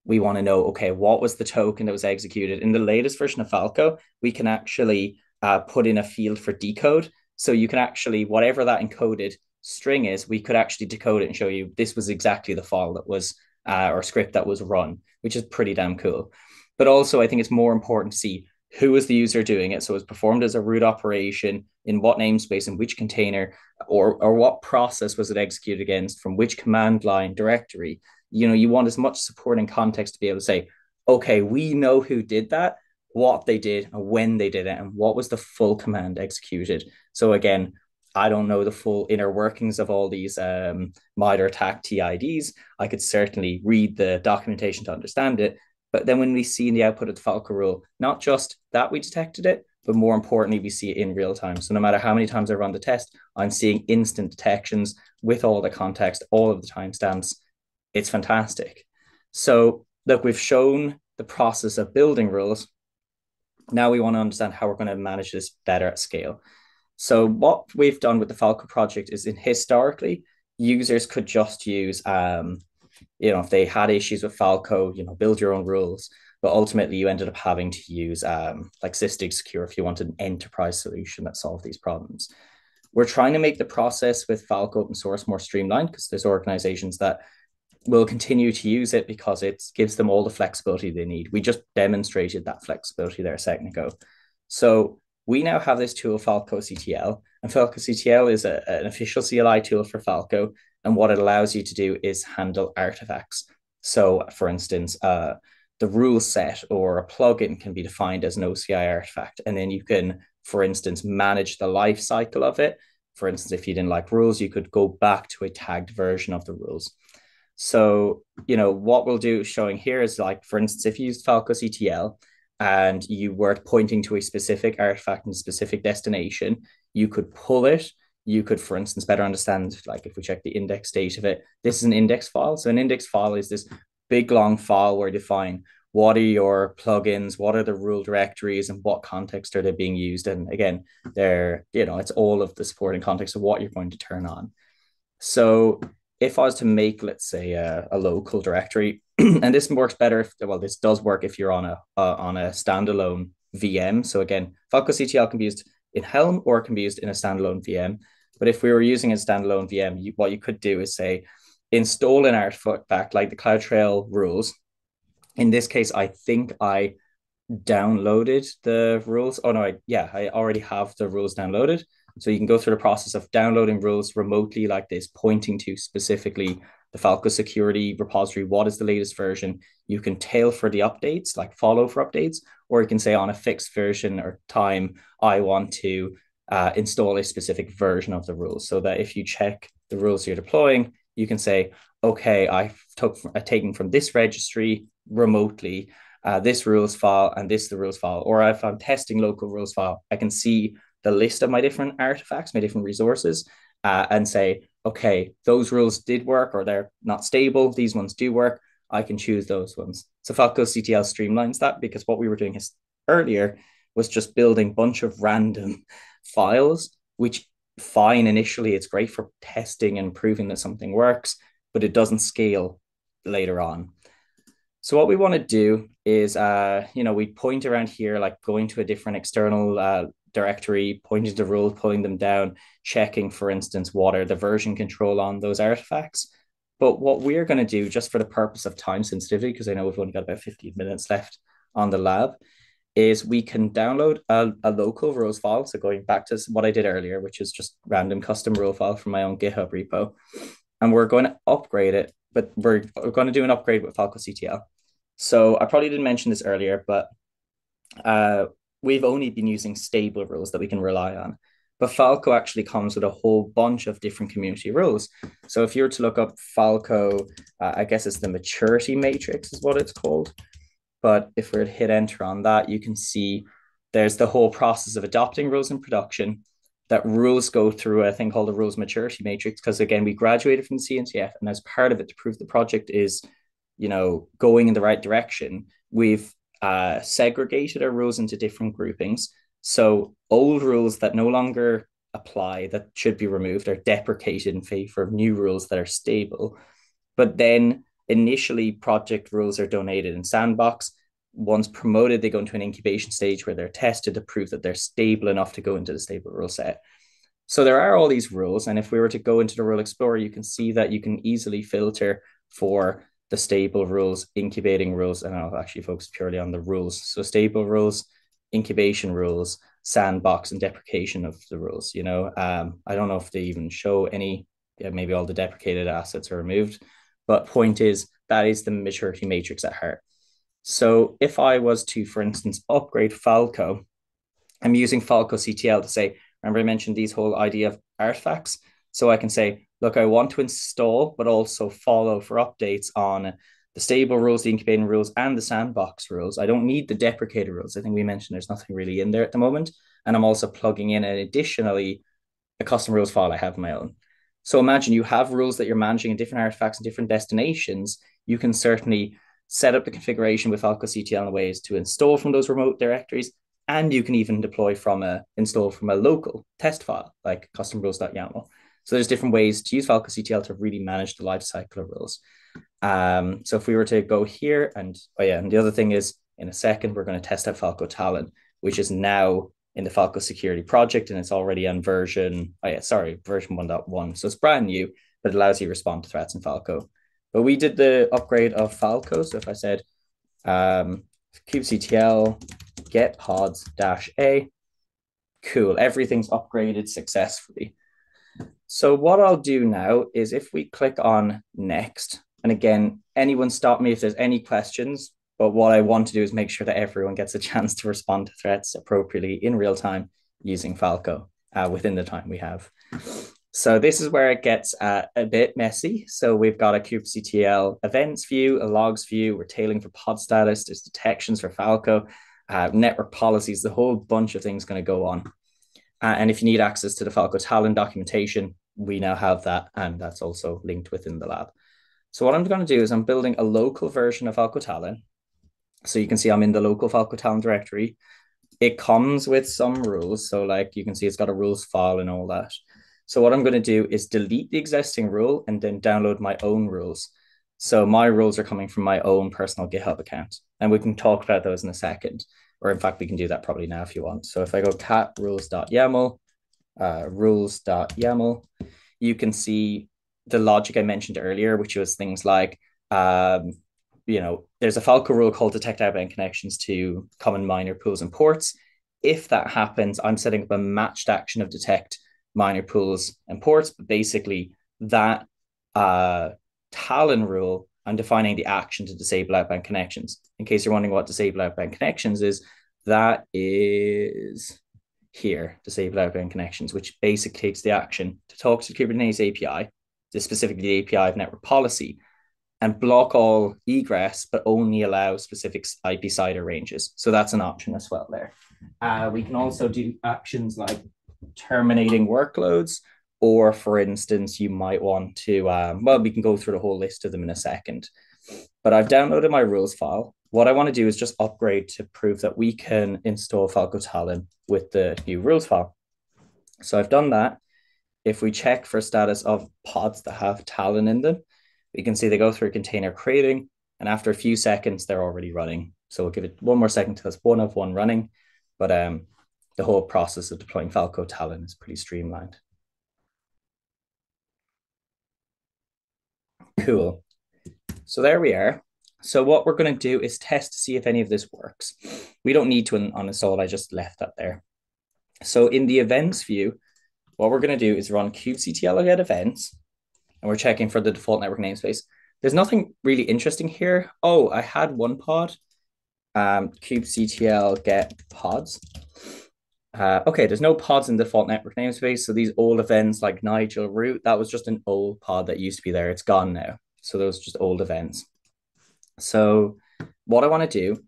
we want to know, okay, what was the token that was executed? In the latest version of Falco, we can actually uh, put in a field for decode. So you can actually, whatever that encoded string is, we could actually decode it and show you this was exactly the file that was, uh, or script that was run, which is pretty damn cool. But also, I think it's more important to see who is the user doing it? So it was performed as a root operation in what namespace, in which container, or, or what process was it executed against, from which command line directory. You know, you want as much support and context to be able to say, okay, we know who did that, what they did, and when they did it, and what was the full command executed. So again, I don't know the full inner workings of all these um, MITRE ATT&CK TIDs. I could certainly read the documentation to understand it. But then when we see in the output of the Falco rule, not just that we detected it, but more importantly, we see it in real time. So no matter how many times I run the test, I'm seeing instant detections with all the context, all of the timestamps. It's fantastic. So look, we've shown the process of building rules. Now we want to understand how we're going to manage this better at scale. So what we've done with the Falco project is in historically, users could just use, um, you know, if they had issues with Falco, you know, build your own rules. But ultimately, you ended up having to use um, like Sysdig Secure if you want an enterprise solution that solved these problems. We're trying to make the process with Falco open source more streamlined because there's organizations that will continue to use it because it gives them all the flexibility they need. We just demonstrated that flexibility there a second ago. So we now have this tool, Falco CTL, and Falco CTL is a, an official CLI tool for Falco. And what it allows you to do is handle artifacts. So, for instance, uh, the rule set or a plugin can be defined as an OCI artifact. And then you can, for instance, manage the life cycle of it. For instance, if you didn't like rules, you could go back to a tagged version of the rules. So, you know, what we'll do showing here is like, for instance, if you use Falco CTL and you were pointing to a specific artifact and specific destination, you could pull it. You could, for instance, better understand, like if we check the index state of it, this is an index file. So an index file is this big long file where you define what are your plugins, what are the rule directories, and what context are they being used. And again, they're, you know, it's all of the supporting context of what you're going to turn on. So if I was to make, let's say, a, a local directory, *clears throat* and this works better if, well, this does work if you're on a uh, on a standalone VM. So again, Falco CTL can be used in Helm or it can be used in a standalone VM. But if we were using a standalone VM, you, what you could do is say, install an artifact like the CloudTrail rules. In this case, I think I downloaded the rules. Oh no, I, yeah, I already have the rules downloaded. So you can go through the process of downloading rules remotely like this, pointing to specifically the Falco security repository. What is the latest version? You can tail for the updates, like follow for updates, or you can say on a fixed version or time, I want to uh, install a specific version of the rules so that if you check the rules you're deploying, you can say, okay, I've took, taken from this registry remotely uh, this rules file and this the rules file. Or if I'm testing local rules file, I can see the list of my different artifacts, my different resources, uh, and say, okay, those rules did work or they're not stable. These ones do work. I can choose those ones. So Falco CTL streamlines that because what we were doing his, earlier was just building a bunch of random files, which fine initially, it's great for testing and proving that something works, but it doesn't scale later on. So what we want to do is, uh, you know, we point around here, like going to a different external uh, directory, pointing to rules, pulling them down, checking, for instance, what are the version control on those artifacts. But what we're going to do, just for the purpose of time sensitivity, because I know we've only got about 15 minutes left on the lab, is we can download a, a local rules file. So going back to what I did earlier, which is just random custom rule file from my own GitHub repo. And we're going to upgrade it, but we're, we're going to do an upgrade with Falco CTL. So I probably didn't mention this earlier, but uh, we've only been using stable rules that we can rely on. But Falco actually comes with a whole bunch of different community rules. So if you were to look up Falco, uh, I guess it's the maturity matrix is what it's called. But if we hit enter on that, you can see there's the whole process of adopting rules in production. That rules go through a thing called the rules maturity matrix. Because again, we graduated from CNCF, and as part of it, to prove the project is, you know, going in the right direction, we've uh, segregated our rules into different groupings. So old rules that no longer apply that should be removed are deprecated in favor of new rules that are stable. But then initially project rules are donated in sandbox. Once promoted, they go into an incubation stage where they're tested to prove that they're stable enough to go into the stable rule set. So there are all these rules. And if we were to go into the rule explorer, you can see that you can easily filter for the stable rules, incubating rules, and I'll actually focus purely on the rules. So stable rules, incubation rules, sandbox, and deprecation of the rules. You know, um, I don't know if they even show any. Yeah, maybe all the deprecated assets are removed, but point is that is the maturity matrix at heart. So if I was to, for instance, upgrade Falco, I'm using Falco CTL to say, Remember I mentioned these whole idea of artifacts? So I can say, look, I want to install, but also follow for updates on the stable rules, the incubating rules, and the sandbox rules. I don't need the deprecated rules. I think we mentioned there's nothing really in there at the moment. And I'm also plugging in an additionally a custom rules file I have my own. So imagine you have rules that you're managing in different artifacts and different destinations. You can certainly set up the configuration with Falco CTL in ways to install from those remote directories. And you can even deploy from a install from a local test file like custom rules.yaml. So there's different ways to use Falco CTL to really manage the life cycle of rules. Um, so if we were to go here and oh yeah, and the other thing is in a second, we're going to test out Falco Talon, which is now in the Falco security project and it's already on version, oh yeah, sorry, version 1.1. So it's brand new, but it allows you to respond to threats in Falco. But we did the upgrade of Falco. So if I said um, kubectl get pods dash a, cool, everything's upgraded successfully. So what I'll do now is if we click on next, and again, anyone stop me if there's any questions, but what I want to do is make sure that everyone gets a chance to respond to threats appropriately in real time using Falco uh, within the time we have. So this is where it gets uh, a bit messy. So we've got a kubectl events view, a logs view, we're tailing for pod status, there's detections for Falco, uh, network policies, the whole bunch of things going to go on. Uh, and if you need access to the Falco Talon documentation, we now have that, and that's also linked within the lab. So what I'm going to do is I'm building a local version of Falco Talon so you can see I'm in the local Falco Talon directory. It comes with some rules. So like you can see it's got a rules file and all that. So what I'm going to do is delete the existing rule and then download my own rules. So my rules are coming from my own personal GitHub account. And we can talk about those in a second. Or in fact, we can do that probably now if you want. So if I go cat rules.yaml, uh, rules.yaml, you can see the logic I mentioned earlier, which was things like um, you know, there's a Falco rule called detect outbound connections to common miner pools and ports. If that happens, I'm setting up a matched action of detect miner pools and ports. But basically, that uh, Talon rule, I'm defining the action to disable outbound connections. In case you're wondering what disable outbound connections is, that is here, disable outbound connections, which basically takes the action to talk to Kubernetes API, specifically the API of network policy, and block all egress, but only allow specific IP CIDR ranges. So that's an option as well there. Uh, we can also do actions like terminating workloads, or for instance, you might want to, um, well, we can go through the whole list of them in a second. But I've downloaded my rules file. What I want to do is just upgrade to prove that we can install Falco Talon with the new rules file. So I've done that. If we check for status of pods that have Talon in them, you can see they go through container creating, and after a few seconds, they're already running. So we'll give it one more second to us one of one running, but um, the whole process of deploying Falco Talon is pretty streamlined. Cool. So there we are. So what we're going to do is test to see if any of this works. We don't need to uninstall, I just left that there. So in the events view, what we're going to do is run kubectl get events, and we're checking for the default network namespace. There's nothing really interesting here. Oh, I had one pod, um, kubectl get pods. Uh, okay, there's no pods in default network namespace. So these old events like Nigel root, that was just an old pod that used to be there. It's gone now. So those just old events. So what I want to do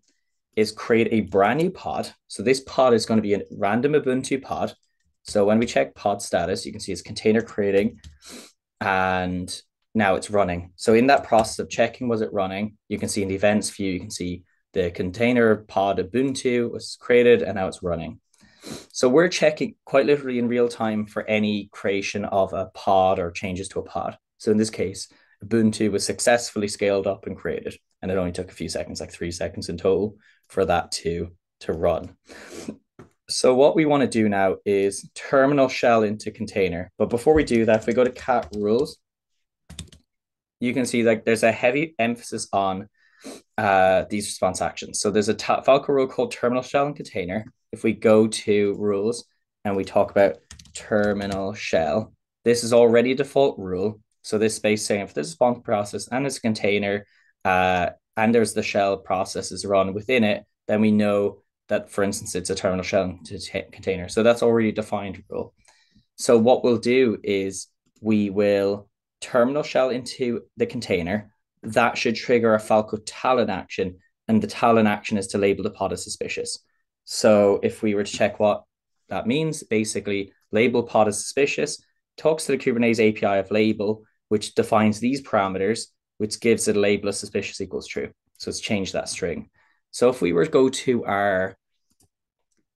is create a brand new pod. So this pod is going to be a random Ubuntu pod. So when we check pod status, you can see it's container creating and now it's running. So in that process of checking, was it running? You can see in the events view, you can see the container pod Ubuntu was created and now it's running. So we're checking quite literally in real time for any creation of a pod or changes to a pod. So in this case, Ubuntu was successfully scaled up and created, and it only took a few seconds, like three seconds in total, for that to to run. So what we want to do now is terminal shell into container. But before we do that, if we go to cat rules, you can see like there's a heavy emphasis on uh, these response actions. So there's a Falco rule called terminal shell and container. If we go to rules and we talk about terminal shell, this is already a default rule. So this space saying if this response process and this container uh, and there's the shell processes run within it, then we know that, for instance, it's a terminal shell container. So that's already a defined rule. So what we'll do is we will terminal shell into the container. That should trigger a Falco Talon action, and the Talon action is to label the pod as suspicious. So if we were to check what that means, basically label pod as suspicious, talks to the Kubernetes API of label, which defines these parameters, which gives it a label as suspicious equals true. So it's changed that string. So if we were to go to our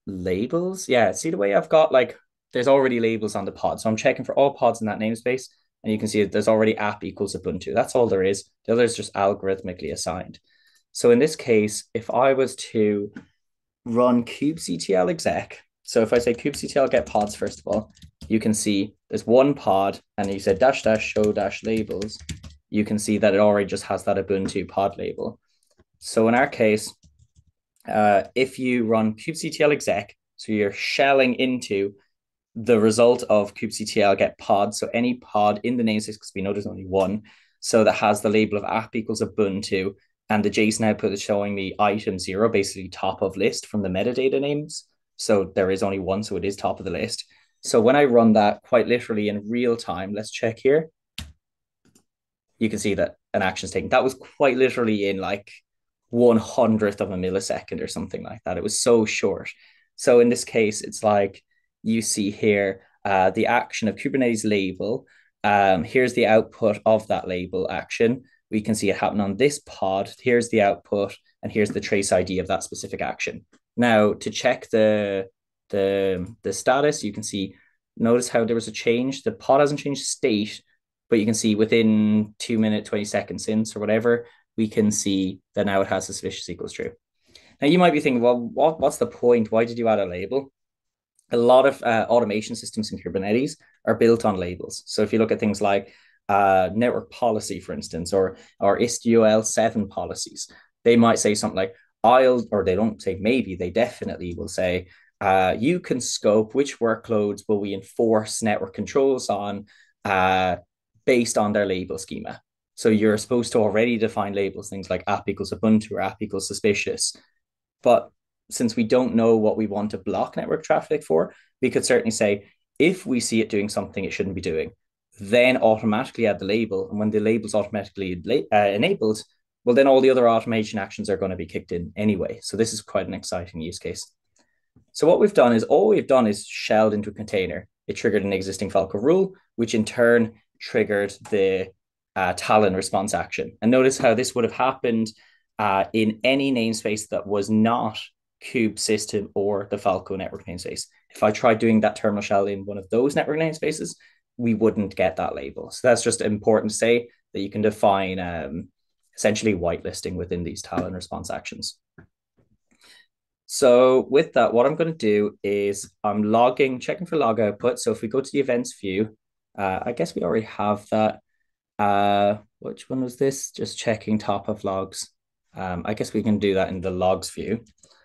labels, yeah, see the way I've got like, there's already labels on the pod. So I'm checking for all pods in that namespace. And you can see there's already app equals Ubuntu. That's all there is. The other is just algorithmically assigned. So in this case, if I was to run kubectl exec, so if I say kubectl get pods, first of all, you can see there's one pod and you said dash dash show dash labels, you can see that it already just has that Ubuntu pod label. So in our case, uh, if you run kubectl exec, so you're shelling into the result of kubectl get pod, so any pod in the namespace, because we know there's only one, so that has the label of app equals Ubuntu, and the JSON output is showing me item zero, basically top of list from the metadata names. So there is only one, so it is top of the list. So when I run that quite literally in real time, let's check here. You can see that an action is taken. That was quite literally in like one hundredth of a millisecond or something like that. It was so short. So in this case, it's like you see here uh, the action of Kubernetes label. Um, here's the output of that label action. We can see it happen on this pod. Here's the output, and here's the trace ID of that specific action. Now, to check the, the, the status, you can see, notice how there was a change. The pod hasn't changed state, but you can see within two minute, 20 seconds since or whatever, we can see that now it has suspicious equals true. Now you might be thinking, well, what, what's the point? Why did you add a label? A lot of uh, automation systems in Kubernetes are built on labels. So if you look at things like uh, network policy, for instance, or or Istio L seven policies, they might say something like, I'll, or they don't say maybe, they definitely will say, uh, you can scope which workloads will we enforce network controls on uh, based on their label schema. So you're supposed to already define labels, things like app equals Ubuntu or app equals suspicious. But since we don't know what we want to block network traffic for, we could certainly say if we see it doing something it shouldn't be doing, then automatically add the label. And when the label is automatically uh, enabled, well, then all the other automation actions are going to be kicked in anyway. So this is quite an exciting use case. So what we've done is all we've done is shelled into a container. It triggered an existing Falco rule, which in turn triggered the uh, Talon response action. And notice how this would have happened uh, in any namespace that was not Kube system or the Falco network namespace. If I tried doing that terminal shell in one of those network namespaces, we wouldn't get that label. So that's just important to say that you can define um, essentially whitelisting within these Talon response actions. So with that, what I'm going to do is I'm logging, checking for log output. So if we go to the events view, uh, I guess we already have that. Uh, which one was this? Just checking top of logs. Um, I guess we can do that in the logs view.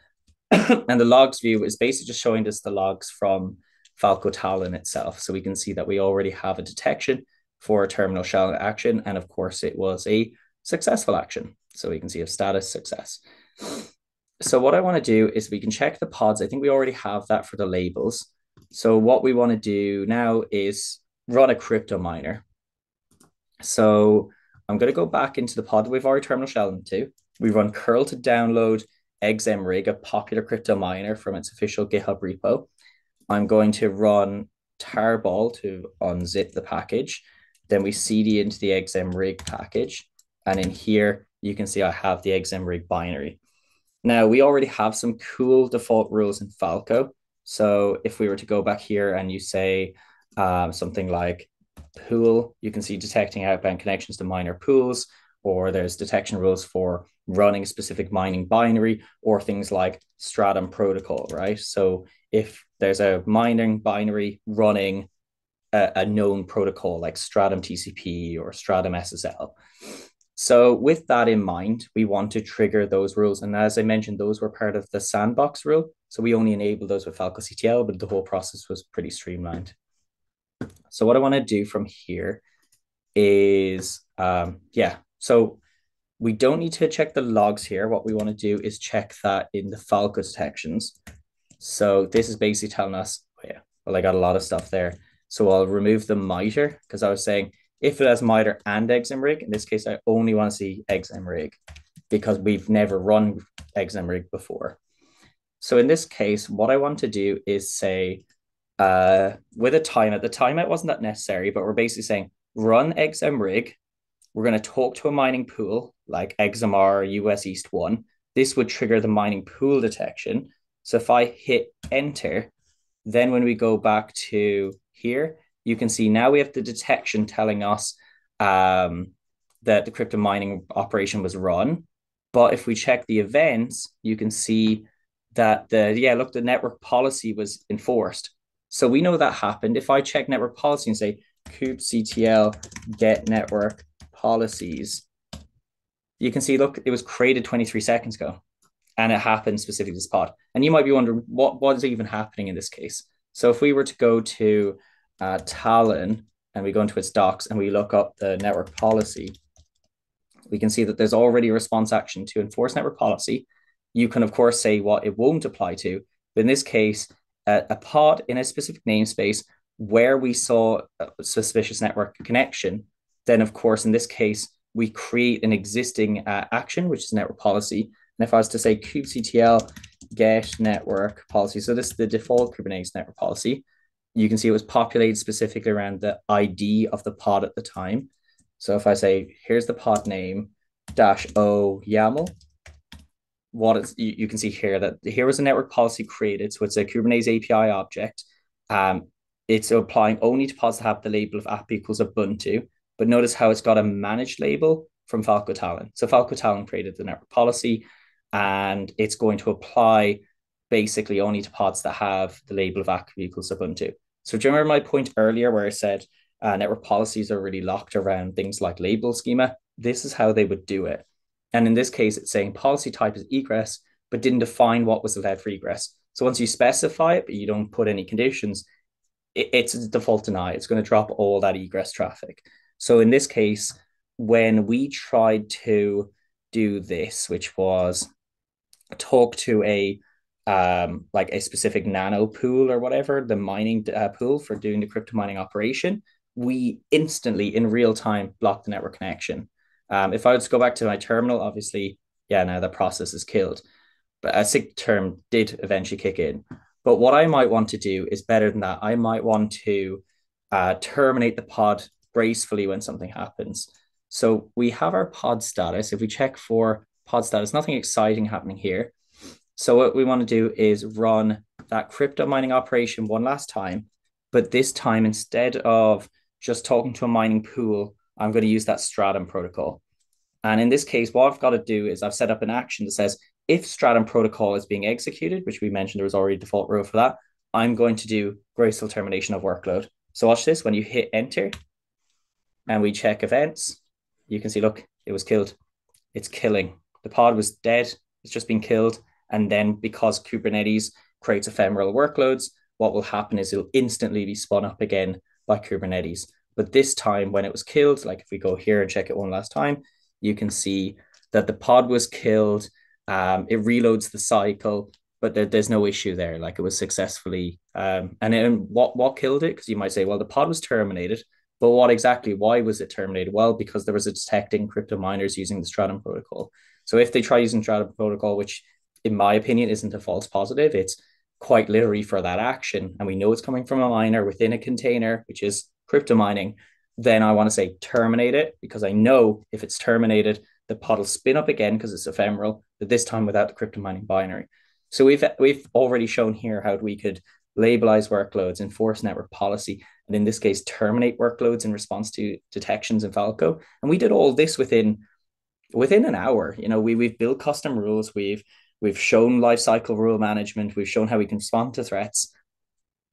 *coughs* and the logs view is basically just showing us the logs from Falco Talon itself. So we can see that we already have a detection for a terminal shell action. And of course, it was a successful action. So we can see a status success. So what I want to do is we can check the pods. I think we already have that for the labels. So what we want to do now is run a crypto miner. So I'm going to go back into the pod that we've already terminal shell into. We run curl to download XMRig, a popular crypto miner from its official GitHub repo. I'm going to run tarball to unzip the package. Then we cd into the XMRig package. And in here, you can see I have the XMRig binary. Now, we already have some cool default rules in Falco. So if we were to go back here and you say um, something like pool, you can see detecting outbound connections to miner pools, or there's detection rules for running specific mining binary, or things like Stratum protocol, right? So if there's a mining binary running a, a known protocol like Stratum TCP or Stratum SSL, so with that in mind, we want to trigger those rules. And as I mentioned, those were part of the sandbox rule. So we only enabled those with Falco CTL, but the whole process was pretty streamlined. So what I want to do from here is, um, yeah, so we don't need to check the logs here. What we want to do is check that in the Falco detections. So this is basically telling us, oh yeah, well, I got a lot of stuff there. So I'll remove the MITRE because I was saying if it has MITRE and XMRig, in this case, I only want to see XMRig because we've never run XMRig before. So in this case, what I want to do is say, uh, with a timeout, the timeout wasn't that necessary, but we're basically saying run XMRig. We're going to talk to a mining pool like XMR US East 1. This would trigger the mining pool detection. So if I hit enter, then when we go back to here, you can see now we have the detection telling us um, that the crypto mining operation was run. But if we check the events, you can see that the yeah look the network policy was enforced. So we know that happened. If I check network policy and say kubectl get network policies, you can see look it was created 23 seconds ago and it happened specifically to spot. And you might be wondering what what is even happening in this case. So if we were to go to uh, Talon and we go into its docs and we look up the network policy, we can see that there's already a response action to enforce network policy. You can, of course, say what it won't apply to. But in this case, a pod in a specific namespace where we saw a suspicious network connection, then, of course, in this case, we create an existing uh, action, which is network policy. And if I was to say kubectl get network policy, so this is the default Kubernetes network policy, you can see it was populated specifically around the ID of the pod at the time. So if I say, here's the pod name dash O YAML, what it's, you, you can see here that here was a network policy created. So it's a Kubernetes API object. Um, it's applying only to pods that have the label of app equals Ubuntu. But notice how it's got a managed label from Falco Talon. So Falco Talon created the network policy and it's going to apply basically only to pods that have the label of app equals Ubuntu. So do you remember my point earlier where I said uh, network policies are really locked around things like label schema. This is how they would do it. And in this case, it's saying policy type is egress, but didn't define what was allowed for egress. So once you specify it, but you don't put any conditions, it, it's default deny. It's going to drop all that egress traffic. So in this case, when we tried to do this, which was talk to a um, like a specific nano pool or whatever, the mining uh, pool for doing the crypto mining operation, we instantly in real time block the network connection. Um, if I was to go back to my terminal, obviously, yeah, now the process is killed. But a SIG term did eventually kick in. But what I might want to do is better than that. I might want to uh, terminate the pod gracefully when something happens. So we have our pod status. If we check for pod status, nothing exciting happening here. So what we want to do is run that crypto mining operation one last time, but this time instead of just talking to a mining pool, I'm going to use that Stratum protocol. And in this case, what I've got to do is I've set up an action that says if Stratum protocol is being executed, which we mentioned there was already a default rule for that, I'm going to do graceful termination of workload. So watch this when you hit enter and we check events, you can see, look, it was killed. It's killing. The pod was dead. It's just been killed. And then because Kubernetes creates ephemeral workloads, what will happen is it'll instantly be spun up again by Kubernetes. But this time, when it was killed, like if we go here and check it one last time, you can see that the pod was killed. Um, it reloads the cycle, but there, there's no issue there. Like it was successfully. Um, and then what what killed it? Because you might say, well, the pod was terminated, but what exactly? Why was it terminated? Well, because there was a detecting crypto miners using the Stratum protocol. So if they try using Stratum protocol, which in my opinion isn't a false positive, it's quite literally for that action, and we know it's coming from a miner within a container, which is crypto mining, then I want to say terminate it because I know if it's terminated, the pod will spin up again because it's ephemeral, but this time without the crypto mining binary. So we've we've already shown here how we could labelize workloads, enforce network policy, and in this case, terminate workloads in response to detections in Falco. And we did all this within within an hour. You know, we we've built custom rules, we've We've shown lifecycle rule management. We've shown how we can respond to threats.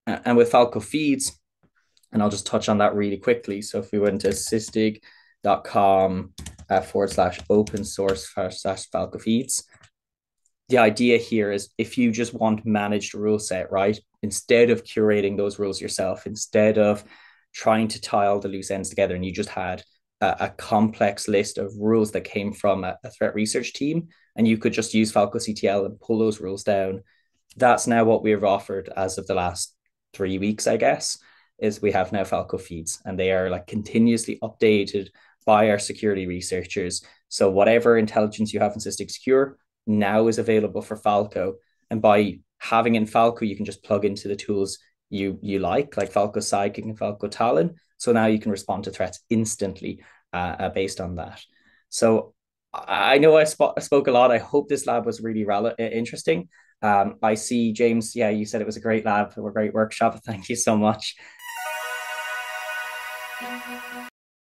And with Falco feeds, and I'll just touch on that really quickly. So if we went to sysdig.com uh, forward slash open source slash Falco feeds, the idea here is if you just want managed rule set, right? Instead of curating those rules yourself, instead of trying to tie all the loose ends together and you just had a, a complex list of rules that came from a, a, threat research team, and you could just use Falco CTL and pull those rules down. That's now what we've offered as of the last three weeks, I guess. Is we have now Falco feeds, and they are like continuously updated by our security researchers. So whatever intelligence you have in Sysdig Secure now is available for Falco, and by having in Falco, you can just plug into the tools you you like, like Falco Sidekick and Falco Talon. So now you can respond to threats instantly uh, uh, based on that. So I know I, sp- spoke a lot. I hope this lab was really rel- interesting. Um, I see James. Yeah, you said it was a great lab, a great workshop. *laughs* Thank you so much. Thank you.